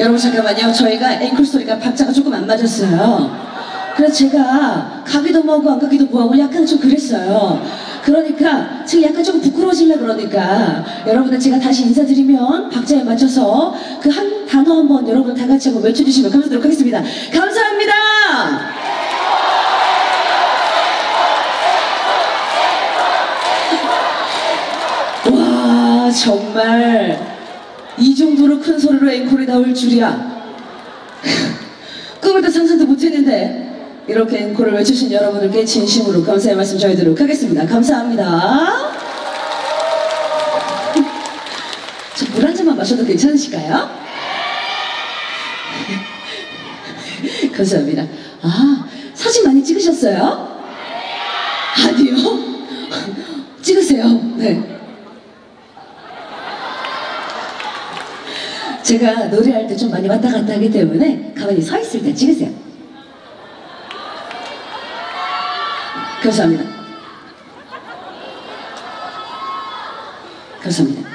여러분 잠깐만요. 저희가 앵콜 소리가 박자가 조금 안 맞았어요. 그래서 제가 가기도 뭐하고 안 가기도 뭐하고 약간 좀 그랬어요. 그러니까 지금 약간 조금 부끄러워지려 그러니까 여러분들 제가 다시 인사드리면 박자에 맞춰서 그 한 단어 한번 여러분 다 같이 한번 외쳐주시면 감사드리도록 하겠습니다. 감사합니다. 와 정말 이 정도로 큰 소리로 앵콜이 나올 줄이야. 꿈에도 상상도 못했는데 이렇게 앵콜을 외주신 여러분들께 진심으로 감사의 말씀 전해드리도록 하겠습니다. 감사합니다. 저물한 잔만 마셔도 괜찮으실까요? 감사합니다. 아, 사진 많이 찍으셨어요? 아니요. 찍으세요. 네. 제가 노래할 때 좀 많이 왔다 갔다 하기 때문에 가만히 서 있을 때 찍으세요. 감사합니다. 감사합니다.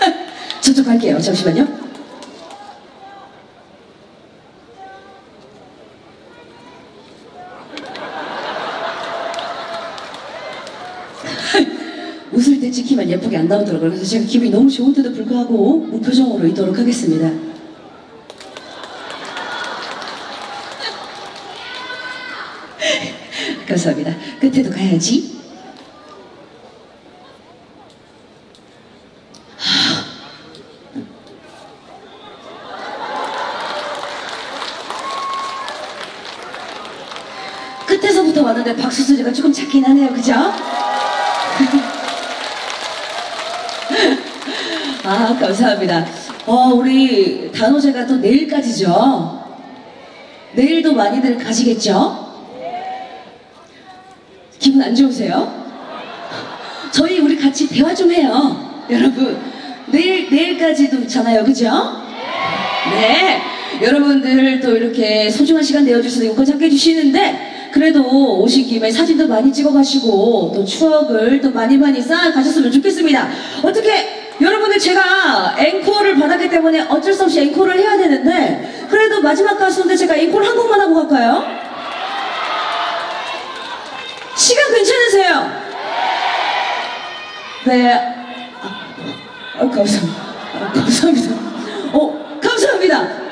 저쪽 갈게요. 잠시만요. 웃을 때 찍히면 예쁘게 안 나오더라고요. 그래서 제가 기분이 너무 좋은데도 불구하고 무표정으로 있도록 하겠습니다. 감사합니다. 끝에도 가야지. 끝에서부터 왔는데 박수 소리가 조금 작긴 하네요. 그죠? 아, 감사합니다. 어, 우리 단오제가 또 내일까지죠? 내일도 많이들 가시겠죠? 기분 안 좋으세요? 저희 우리 같이 대화 좀 해요. 여러분, 내일, 내일까지도잖아요. 그죠? 네. 여러분들 또 이렇게 소중한 시간 내어주셔서 여기까지 함께 해주시는데, 그래도 오신 김에 사진도 많이 찍어 가시고, 또 추억을 또 많이 많이 쌓아 가셨으면 좋겠습니다. 어떻게, 여러분들 제가 앵콜을 받았기 때문에 어쩔 수 없이 앵콜을 해야 되는데, 그래도 마지막 가수인데 제가 앵콜 한 곡만 하고 갈까요? 시간 괜찮으세요? 네. 아, 어, 감사합니다. 어, 감사합니다. 어, 감사합니다.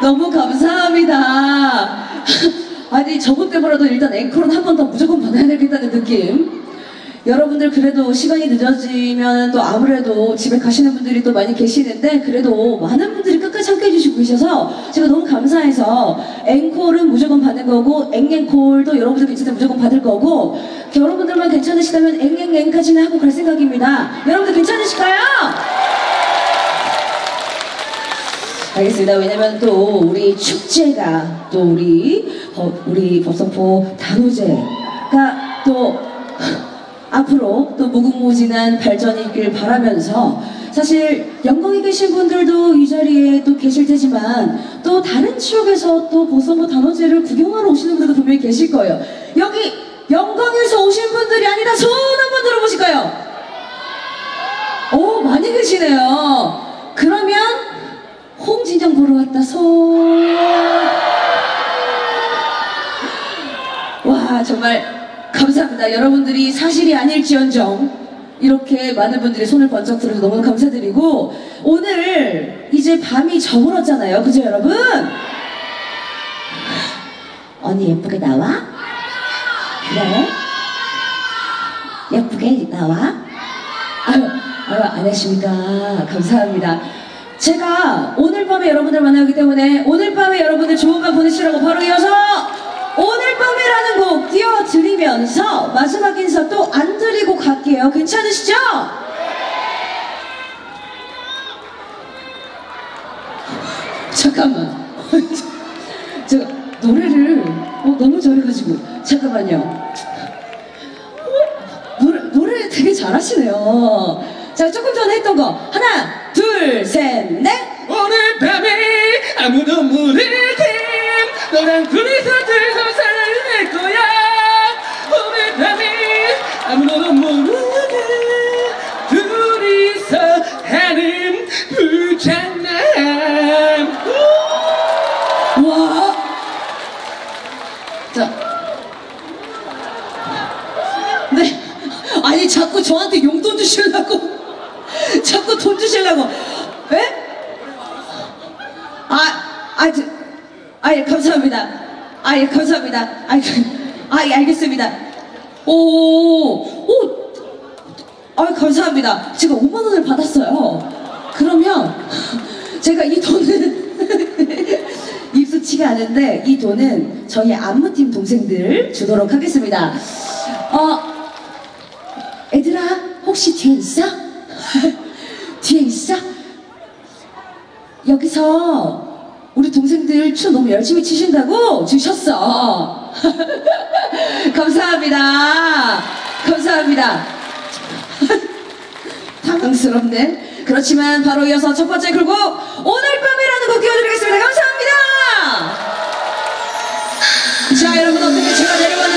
너무 감사합니다. 아니, 저번 때보다도 일단 앵콜은 한 번 더 무조건 받아야 되겠다는 느낌. 여러분들 그래도 시간이 늦어지면 또 아무래도 집에 가시는 분들이 또 많이 계시는데 그래도 많은 분들이 끝까지 함께 해주시고 계셔서 제가 너무 감사해서 앵콜은 무조건 받는 거고 앵앵콜도 여러분들 괜찮으면 무조건 받을 거고 여러분들만 괜찮으시다면 앵앵앵까지는 하고 갈 생각입니다. 여러분들 괜찮으실까요? 알겠습니다. 왜냐면 또 우리 축제가 또 우리 법, 우리 법성포 단오제가 또 앞으로 또 무궁무진한 발전이 있길 바라면서 사실 영광에 계신 분들도 이 자리에 또 계실 테지만 또 다른 지역에서 또 보성포 단오제를 구경하러 오시는 분들도 분명히 계실 거예요. 여기 영광에서 오신 분들이 아니라 손 한번 들어보실까요? 오 많이 계시네요. 그러면 홍진영 보러 왔다 손. 와 정말 감사합니다. 여러분들이 사실이 아닐지언정 이렇게 많은 분들이 손을 번쩍 들어서 너무 감사드리고 오늘 이제 밤이 저물었잖아요. 그죠 여러분? 언니 예쁘게 나와? 그래? 예쁘게 나와? 아유, 아유 안녕하십니까. 감사합니다. 제가 오늘 밤에 여러분들 만나기 때문에 오늘 밤에 여러분들 좋은 밤 보내시라고 바로 이어서 오늘 밤이라는 곡 띄워드리면서 마지막 인사 또 안 드리고 갈게요. 괜찮으시죠? 잠깐만. 제가 노래를 어, 너무 잘해가지고 잠깐만요. 어? 노래, 노래 되게 잘하시네요. 자, 조금 전에 했던 거 하나, 둘, 셋, 넷. 오늘 밤에 아무도 팀 너랑 둘이서 불장난 와 자. 네. 아니 자꾸 저한테 용돈 주시려고 자꾸 돈 주시려고 에? 아, 아, 저, 아, 예, 감사합니다. 아, 예, 감사합니다. 아, 예, 아 예, 알겠습니다. 오, 오, 아, 감사합니다. 제가 5만 원을 받았어요. 그러면 제가 이 돈은 익숙치가 않은데 이 돈은 저희 안무팀 동생들 주도록 하겠습니다. 어, 애들아, 혹시 뒤에 있어? 뒤에 있어? 여기서 우리 동생들 춤 너무 열심히 추신다고 주셨어. 감사합니다. 감사합니다. 당황스럽네. 그렇지만 바로 이어서 첫 번째 굴곡 오늘 밤이라는 곡 띄워드리겠습니다. 감사합니다. 자 여러분 어떻게 제가 내려왔